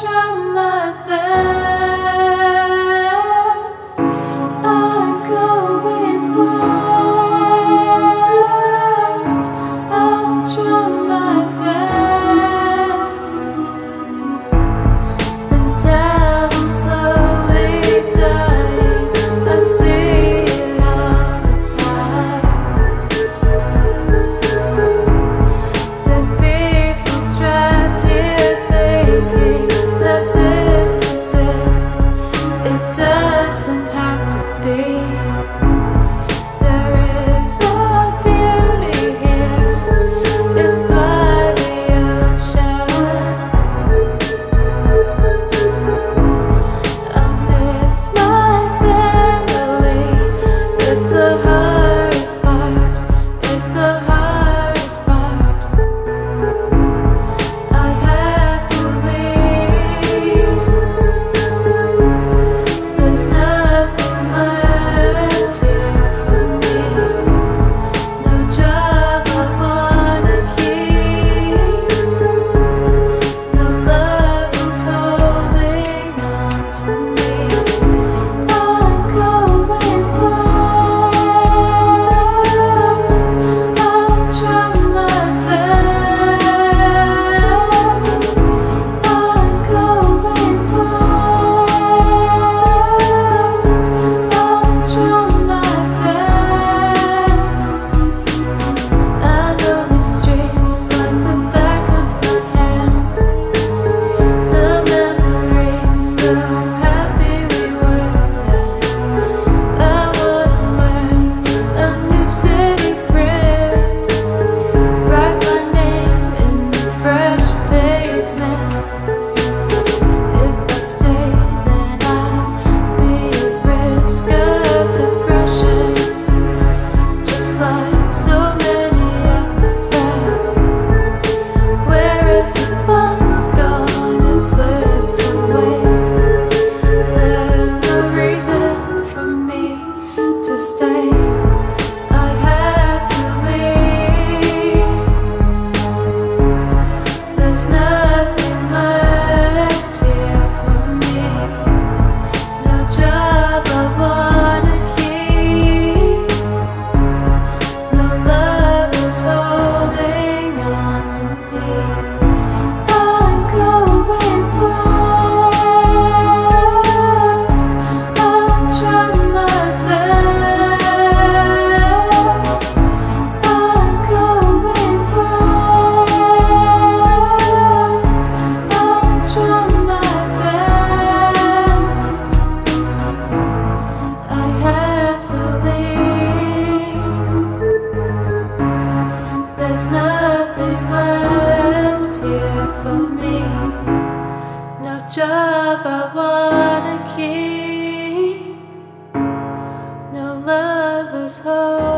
try to stay. me. No job I wanna keep. No lovers hold.